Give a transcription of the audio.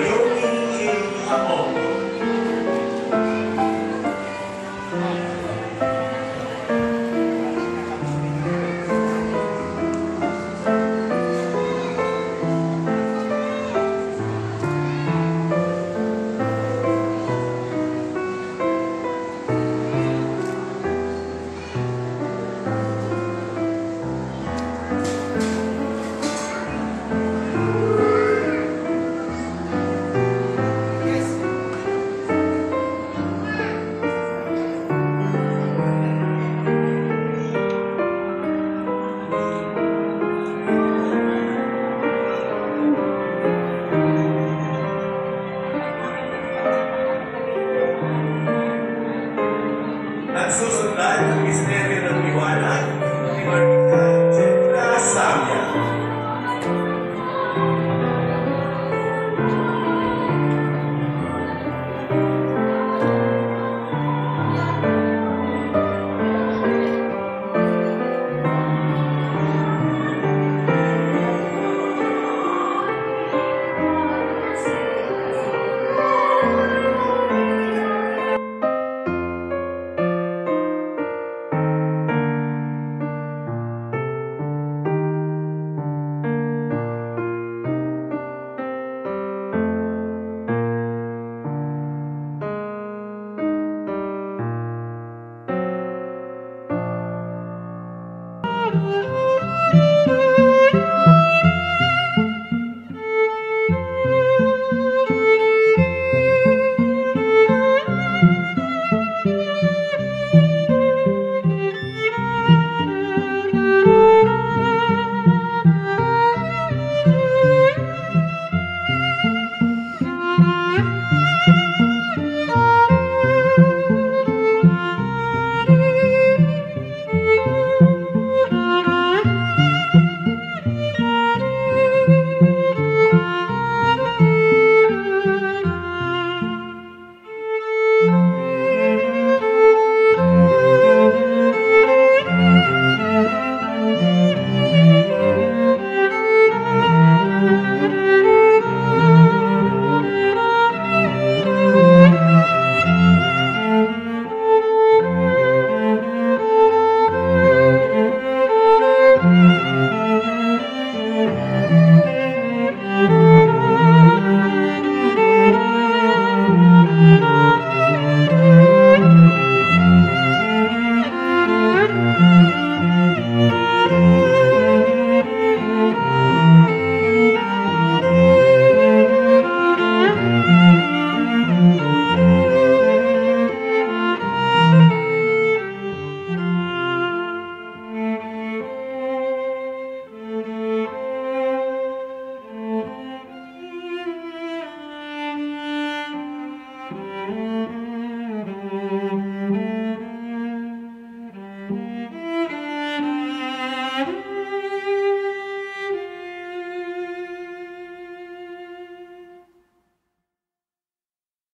Naomi